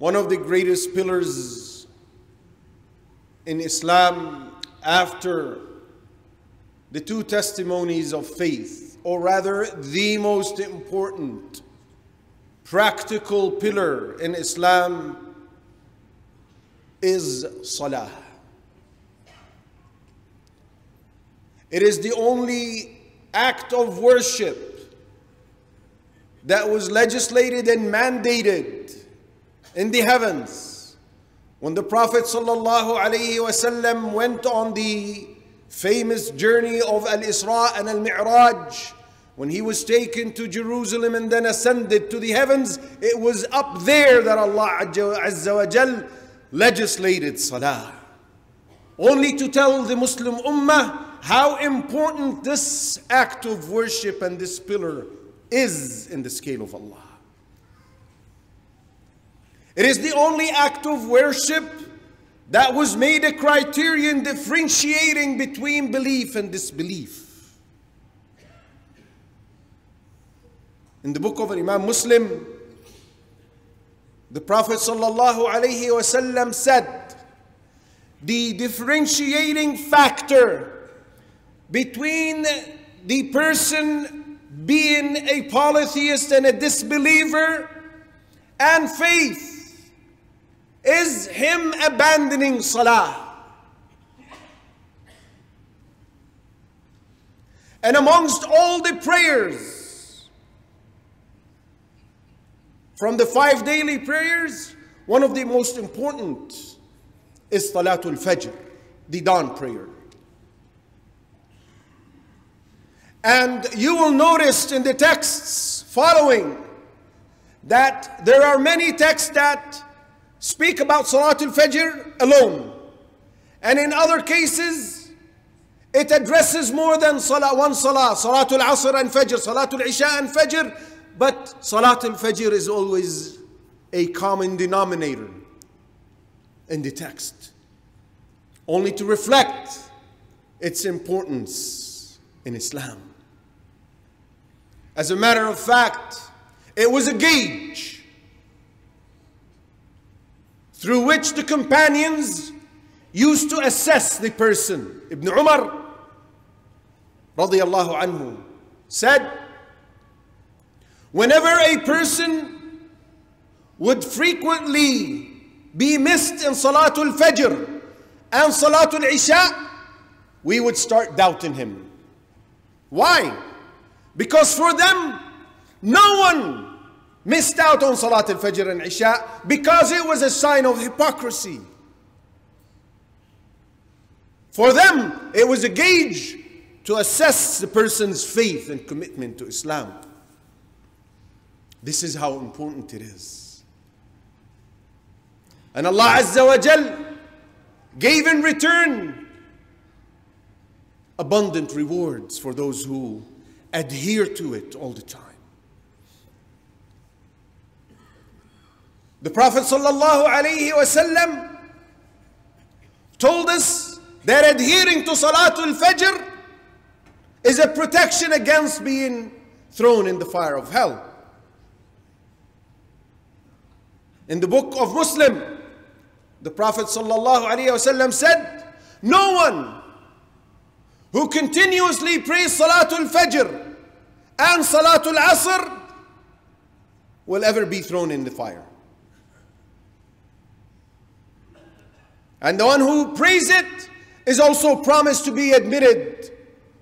one of the greatest pillars in Islam after the two testimonies of faith, or rather, the most important practical pillar in Islam is Salah. It is the only act of worship that was legislated and mandated in the heavens. When the Prophet ﷺ went on the famous journey of Al Isra and Al Mi'raj, when he was taken to Jerusalem and then ascended to the heavens, it was up there that Allah Azza wa Jal legislated Salah. Only to tell the Muslim Ummah how important this act of worship and this pillar is in the scale of Allah. It is the only act of worship that was made a criterion differentiating between belief and disbelief. In the book of Imam Muslim, the Prophet ﷺ said, the differentiating factor between the person being a polytheist and a disbeliever and faith is him abandoning salah. And amongst all the prayers, from the five daily prayers, one of the most important is Salatul Fajr, the dawn prayer. And you will notice in the texts following that there are many texts that speak about Salatul Fajr alone. And in other cases, it addresses more than salah, one salah, Salatul Asr and Fajr, Salatul Isha and Fajr, but Salatul Fajr is always a common denominator in the text, only to reflect its importance in Islam. As a matter of fact, it was a gauge through which the companions used to assess the person. Ibn Umar radiallahu anhu said, whenever a person would frequently be missed in Salatul Fajr and Salatul Isha, we would start doubting him. Why? Because for them, no one missed out on Salat al Fajr and Isha because it was a sign of hypocrisy. For them, it was a gauge to assess the person's faith and commitment to Islam. This is how important it is. And Allah Azza wa Jal gave in return abundant rewards for those who adhere to it all the time. The Prophet ﷺ told us that adhering to Salatul Fajr is a protection against being thrown in the fire of hell. In the book of Muslim, the Prophet ﷺ said, No one who continuously prays Salatul Fajr and Salatul Asr will ever be thrown in the fire. And the one who prays it is also promised to be admitted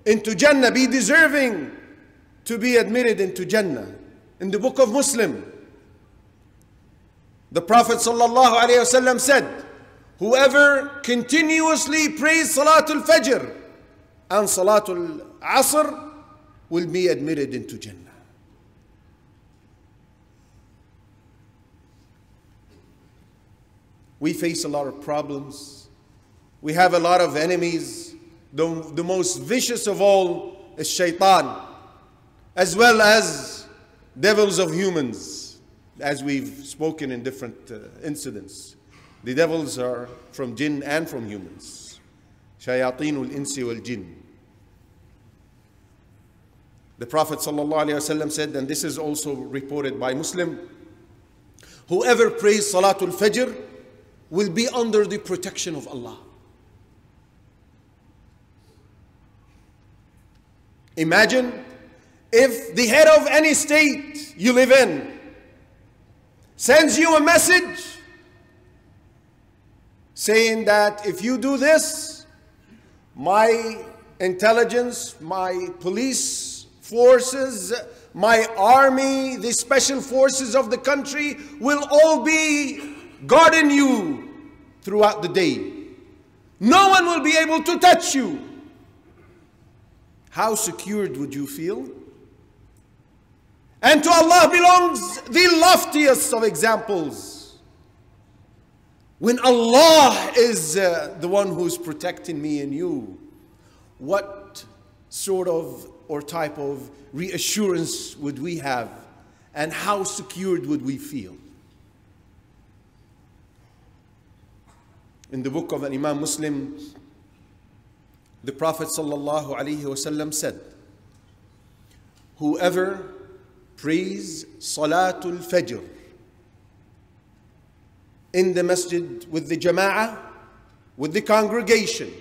into Jannah, be deserving to be admitted into Jannah. In the book of Muslim, the Prophet ﷺ said, Whoever continuously prays Salatul Fajr and Salatul Asr will be admitted into Jannah. We face a lot of problems. We have a lot of enemies. The, the most vicious of all is shaitan, as well as devils of humans, as we've spoken in different uh, incidents. The devils are from jinn and from humans. Shayateen insi wal jinn. The Prophet ﷺ said, and this is also reported by Muslim, whoever prays Salatul Fajr will be under the protection of Allah. Imagine if the head of any state you live in sends you a message saying that if you do this, my intelligence, my police forces, my army, the special forces of the country will all be guarding you throughout the day. No one will be able to touch you. How secured would you feel? And to Allah belongs the loftiest of examples. When Allah is uh, the one who's protecting me and you, what sort of or type of reassurance would we have? And how secured would we feel? In the book of an Imam Muslim, the Prophet ﷺ said, Whoever prays Salatul Fajr in the masjid with the jama'ah, with the congregation,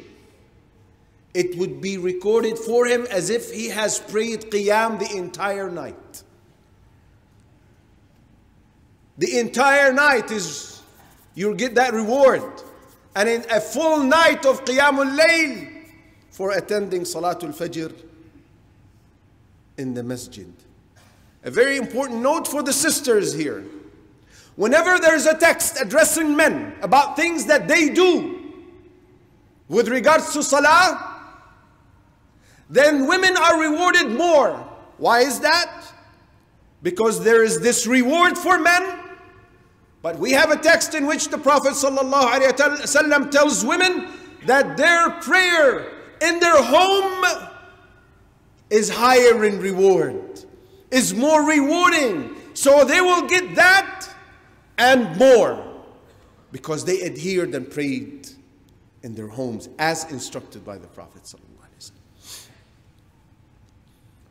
it would be recorded for him as if he has prayed Qiyam the entire night. The entire night is, you'll get that reward. And in a full night of Qiyamul Layl for attending Salatul Fajr in the masjid. A very important note for the sisters here. Whenever there's a text addressing men about things that they do with regards to Salah, then women are rewarded more. Why is that? Because there is this reward for men, but we have a text in which the Prophet ﷺ tells women that their prayer in their home is higher in reward, is more rewarding. So they will get that and more because they adhered and prayed in their homes as instructed by the Prophet. ﷺ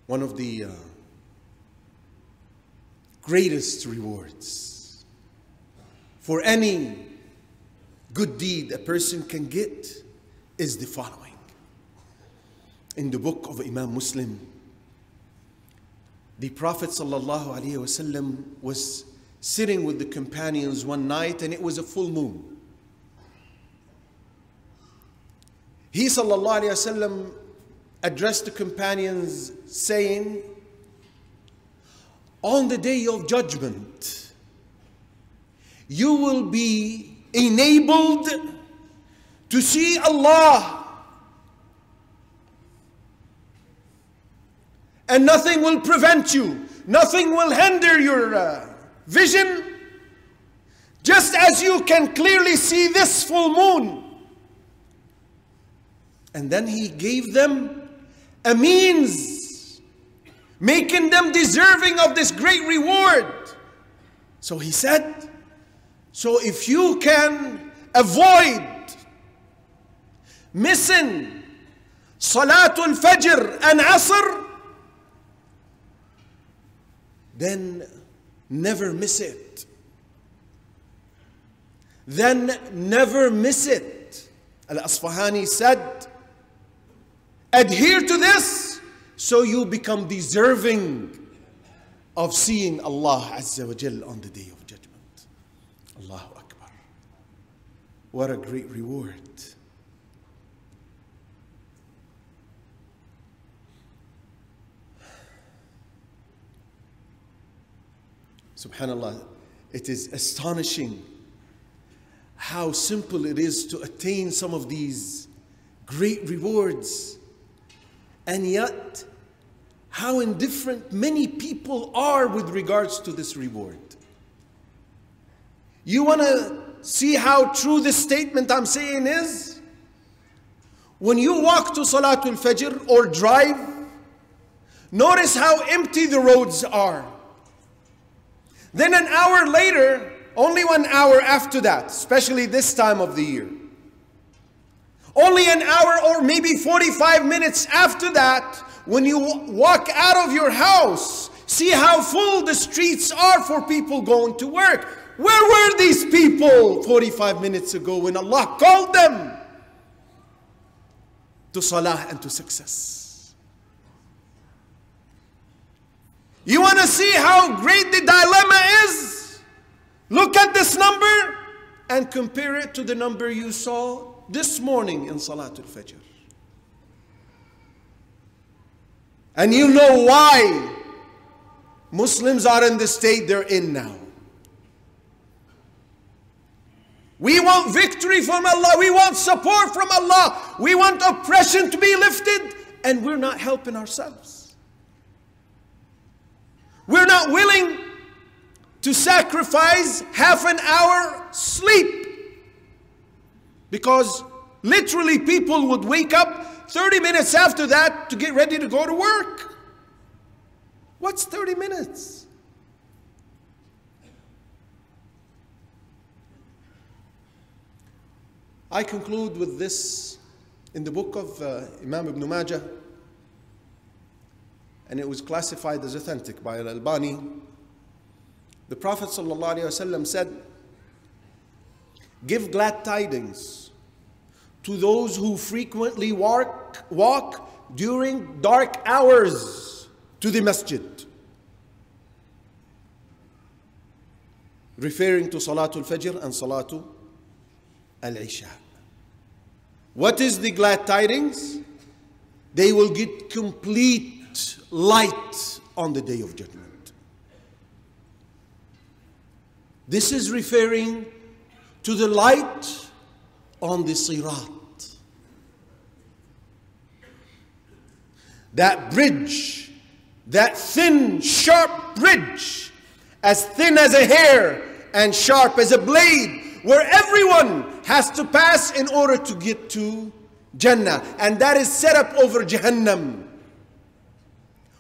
one of the uh, greatest rewards for any good deed a person can get is the following. In the book of Imam Muslim, the Prophet ﷺ was sitting with the companions one night and it was a full moon. He ﷺ addressed the companions saying, On the day of judgment, you will be enabled to see Allah. And nothing will prevent you, nothing will hinder your uh, vision. Just as you can clearly see this full moon. And then he gave them a means, making them deserving of this great reward. So he said, So if you can avoid missing Salatul Fajr and Asr, then never miss it. Then never miss it. Al Asfahani said, Adhere to this so you become deserving of seeing Allah Azza wa Jal on the day of. Allahu Akbar. What a great reward. Subhanallah, it is astonishing how simple it is to attain some of these great rewards and yet, how indifferent many people are with regards to this reward. You want to see how true this statement I'm saying is? When you walk to Salatul Fajr or drive, notice how empty the roads are. Then an hour later, only one hour after that, especially this time of the year, only an hour or maybe 45 minutes after that, when you walk out of your house, see how full the streets are for people going to work. Where were these people 45 minutes ago when Allah called them to salah and to success? You want to see how great the dilemma is? Look at this number and compare it to the number you saw this morning in Salatul Fajr. And you know why Muslims are in the state they're in now. We want victory from Allah. We want support from Allah. We want oppression to be lifted, and we're not helping ourselves. We're not willing to sacrifice half an hour sleep because literally people would wake up 30 minutes after that to get ready to go to work. What's 30 minutes? I conclude with this in the book of uh, Imam Ibn Majah, and it was classified as authentic by Al Albani. The Prophet ﷺ said, Give glad tidings to those who frequently walk, walk during dark hours to the masjid. Referring to Salatul Fajr and Salatul Al Isha. What is the glad tidings? They will get complete light on the day of judgment. This is referring to the light on the Sirat. That bridge, that thin, sharp bridge, as thin as a hair and sharp as a blade, where everyone has to pass in order to get to Jannah. And that is set up over Jahannam.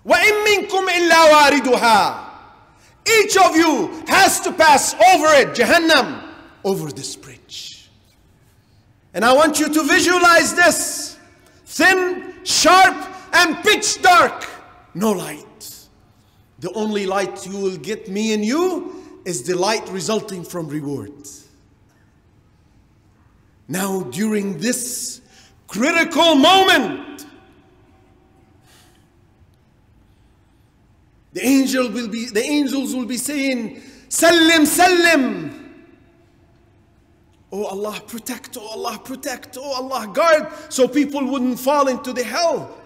وَإِن مِّنكُمْ إِلَّا وَارِدُهَا Each of you has to pass over it, Jahannam, over this bridge. And I want you to visualize this thin, sharp, and pitch dark. No light. The only light you will get, me and you, is the light resulting from reward. Now, during this critical moment, the angel will be the angels will be saying, Salim, Salim. Oh Allah, protect, oh Allah, protect, oh Allah, guard, so people wouldn't fall into the hell.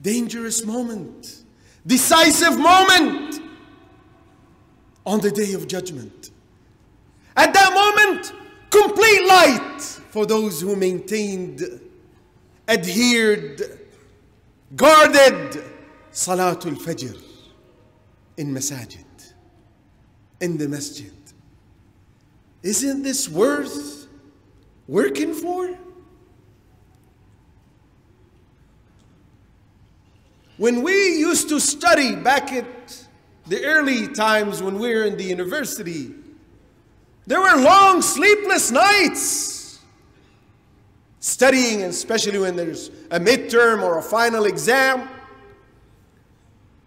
Dangerous moment, decisive moment on the day of judgment. At that moment, complete light for those who maintained, adhered, guarded Salatul Fajr in Masajid, in the Masjid. Isn't this worth working for? When we used to study back at the early times when we were in the university, there were long sleepless nights studying, especially when there's a midterm or a final exam.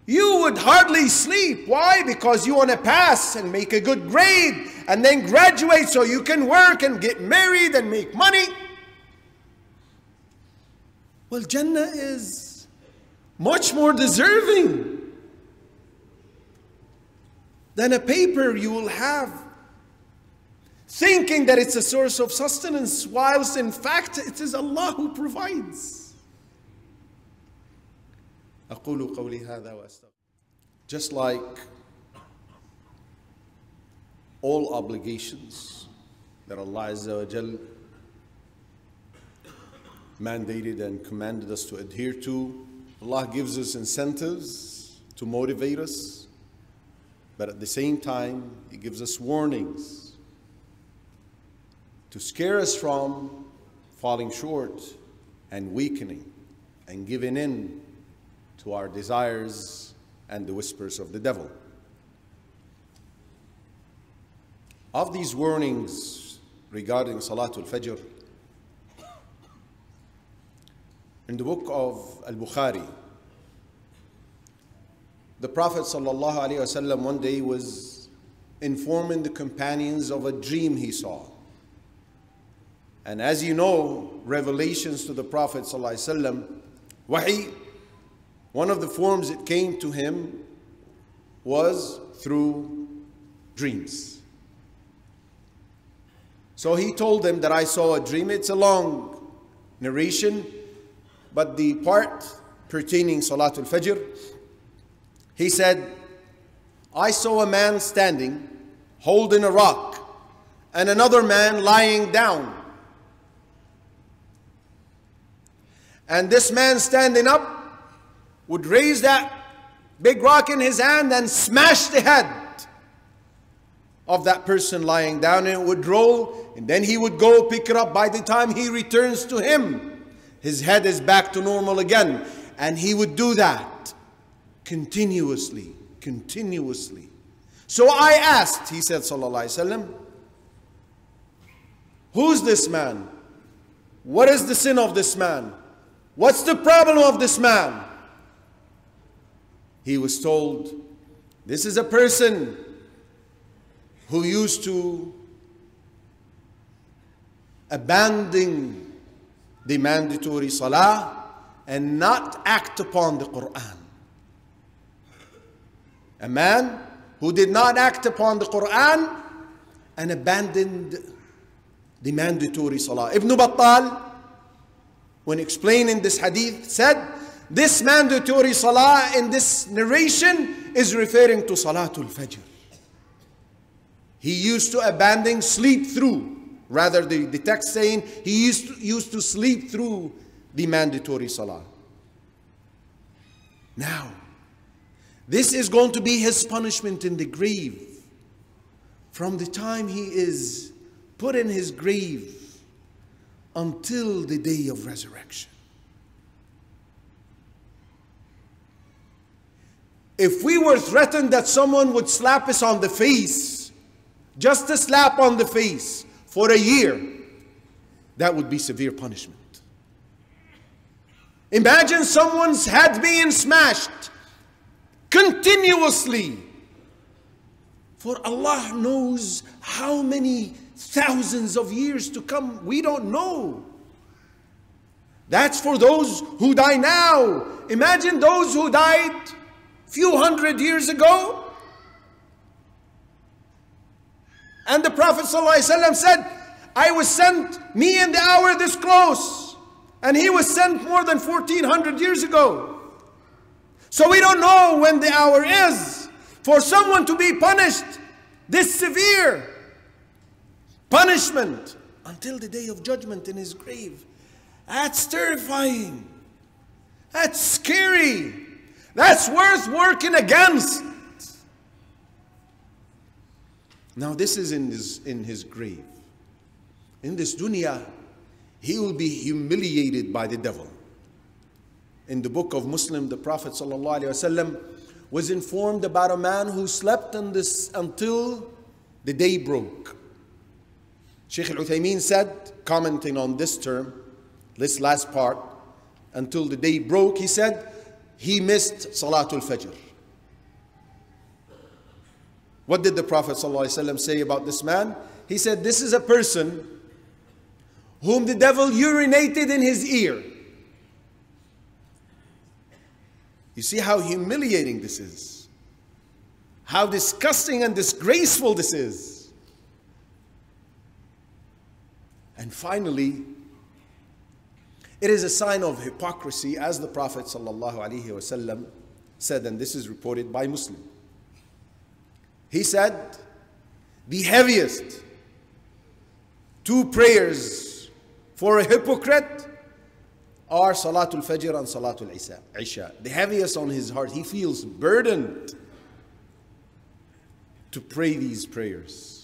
You would hardly sleep. Why? Because you want to pass and make a good grade and then graduate so you can work and get married and make money. Well, Jannah is much more deserving than a paper you will have thinking that it's a source of sustenance, whilst in fact it is Allah who provides. Just like all obligations that Allah Azza mandated and commanded us to adhere to, Allah gives us incentives to motivate us, but at the same time, He gives us warnings to scare us from falling short and weakening and giving in to our desires and the whispers of the devil. Of these warnings regarding Salatul Fajr, in the book of Al Bukhari, The Prophet ﷺ one day was informing the companions of a dream he saw. And as you know, revelations to the Prophet ﷺ, wahi, one of the forms it came to him was through dreams. So he told them that I saw a dream. It's a long narration, but the part pertaining Salatul Fajr, he said, I saw a man standing holding a rock and another man lying down. And this man standing up would raise that big rock in his hand and smash the head of that person lying down. And it would roll and then he would go pick it up. By the time he returns to him his head is back to normal again. And he would do that continuously continuously. So i asked he said sallallahu alaihi wasallam who's this man? What is the sin of this man what's the problem of this man he was told this is a person who used to abandon the mandatory salah and not act upon the Quran. A man who did not act upon the Quran and abandoned the mandatory salah. Ibn Battal, when explaining this hadith, said this mandatory salah in this narration is referring to Salatul Fajr. He used to abandon sleep through. Rather, the, the text saying he used to, used to sleep through the mandatory salah. Now, this is going to be his punishment in the grave. From the time he is put in his grave until the day of resurrection. If we were threatened that someone would slap us on the face, just a slap on the face for a year, that would be severe punishment. Imagine someone's head being smashed continuously. For Allah knows how many thousands of years to come. We don't know. That's for those who die now. Imagine those who died few hundred years ago. And the Prophet ﷺ said, I was sent, me in the hour this close. And he was sent more than 1400 years ago. So we don't know when the hour is for someone to be punished this severe punishment until the day of judgment in his grave. That's terrifying. That's scary. That's worth working against. Now, this is in his, in his grave. In this dunya, he will be humiliated by the devil. In the book of Muslim, the Prophet was informed about a man who slept this until the day broke. Sheikh Al Uthaymeen said, commenting on this term, this last part, until the day broke, he said, he missed Salatul Fajr. What did the Prophet ﷺ say about this man? He said, This is a person whom the devil urinated in his ear. You see how humiliating this is, how disgusting and disgraceful this is. And finally, it is a sign of hypocrisy, as the Prophet ﷺ said, and this is reported by Muslim. He said, the heaviest two prayers for a hypocrite are Salatul Fajr and Salatul Isha. The heaviest on his heart. He feels burdened to pray these prayers.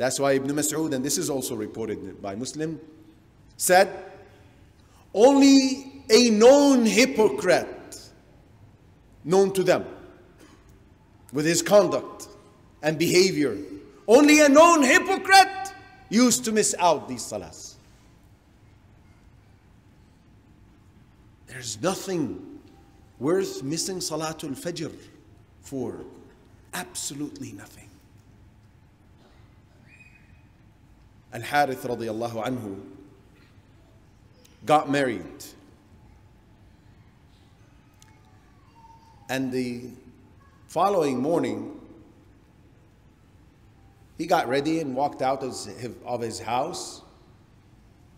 That's why Ibn Mas'ud, and this is also reported by Muslim, said, only a known hypocrite, known to them, with his conduct, and behavior. Only a known hypocrite used to miss out these salahs. There's nothing worth missing Salatul Fajr for absolutely nothing. Al Harith radiallahu anhu got married. And the following morning, he got ready and walked out of his house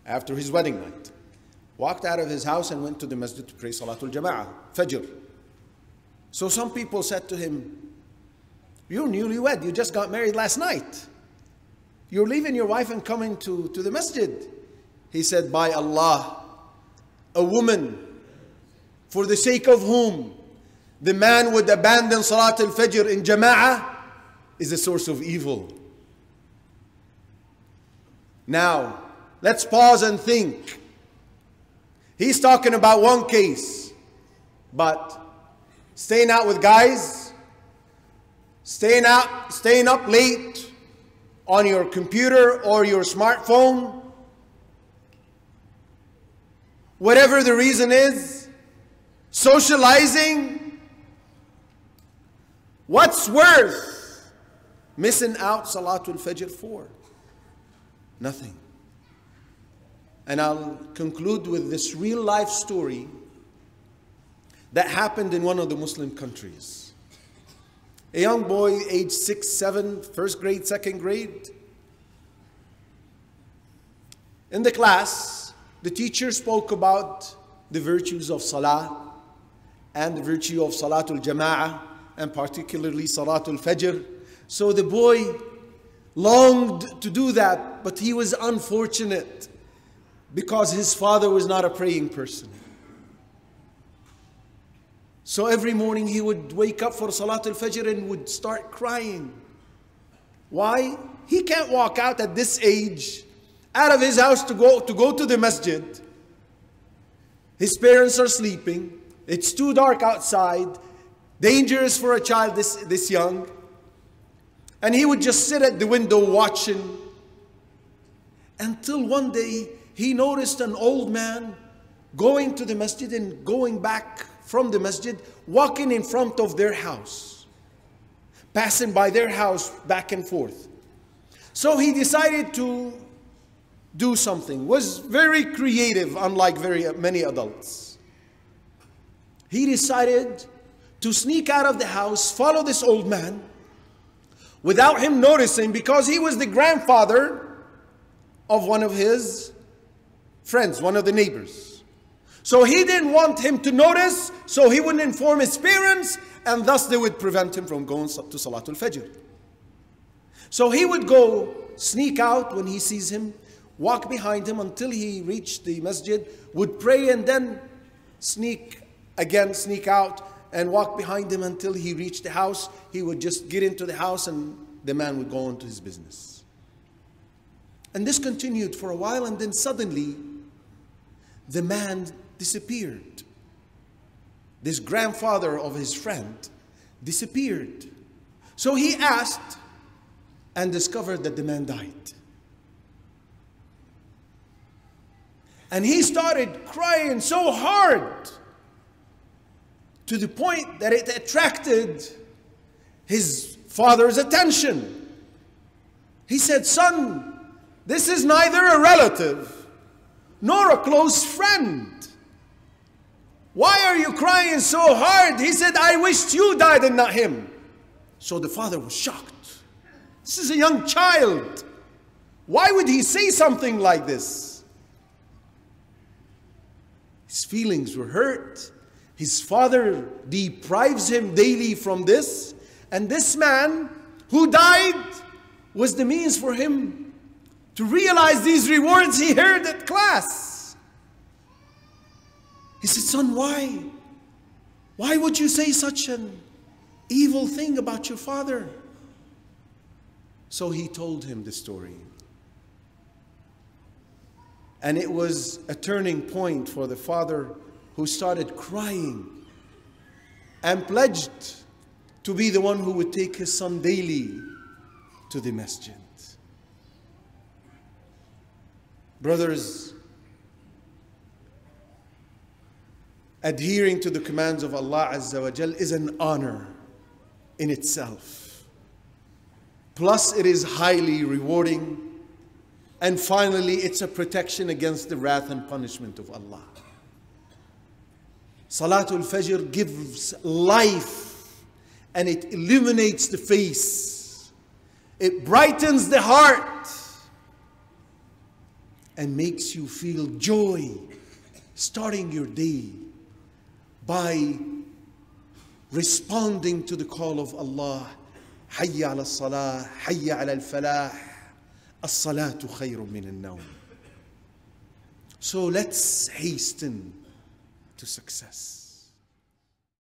after his wedding night. Walked out of his house and went to the masjid to pray Salatul Jama'ah, Fajr. So some people said to him, You're newlywed, you just got married last night. You're leaving your wife and coming to, to the masjid. He said, By Allah, a woman for the sake of whom the man would abandon Salat al Fajr in Jama'ah is a source of evil. Now, let's pause and think. He's talking about one case, but staying out with guys, staying out, staying up late on your computer or your smartphone, whatever the reason is, socializing, what's worth missing out Salatul Fajr for? Nothing. And I'll conclude with this real life story that happened in one of the Muslim countries. A young boy, age six, seven, first grade, second grade. In the class, the teacher spoke about the virtues of Salah and the virtue of Salatul Jama'ah and particularly Salatul Fajr. So the boy longed to do that, but he was unfortunate because his father was not a praying person. So every morning he would wake up for Salat al Fajr and would start crying. Why? He can't walk out at this age out of his house to go to, go to the masjid. His parents are sleeping. It's too dark outside. Dangerous for a child this, this young. And he would just sit at the window watching until one day he noticed an old man going to the masjid and going back from the masjid, walking in front of their house, passing by their house back and forth. So he decided to do something, was very creative, unlike very many adults. He decided to sneak out of the house, follow this old man, without him noticing, because he was the grandfather of one of his friends, one of the neighbors. So he didn't want him to notice, so he wouldn't inform his parents, and thus they would prevent him from going to Salatul Fajr. So he would go sneak out when he sees him, walk behind him until he reached the masjid, would pray and then sneak again, sneak out and walk behind him until he reached the house. He would just get into the house and the man would go on to his business. And this continued for a while, and then suddenly the man disappeared. This grandfather of his friend disappeared. So he asked and discovered that the man died. And he started crying so hard to the point that it attracted his father's attention. He said, Son, this is neither a relative nor a close friend. Why are you crying so hard? He said, I wished you died and not him. So the father was shocked. This is a young child. Why would he say something like this? His feelings were hurt. His father deprives him daily from this. And this man who died was the means for him to realize these rewards he heard at class. He said, Son, why? Why would you say such an evil thing about your father? So he told him the story. And it was a turning point for the father who started crying and pledged to be the one who would take his son daily to the masjid. Brothers, adhering to the commands of Allah Azza wa Jal is an honor. in itself. Plus, it is highly rewarding. And finally, it's a protection against the wrath and punishment of Allah. Salatul Fajr gives life and it illuminates the face. It brightens the heart and makes you feel joy starting your day by responding to the call of Allah. حي على الصلاة حي على الفلاح الصلاة خير من النوم So let's hasten to success.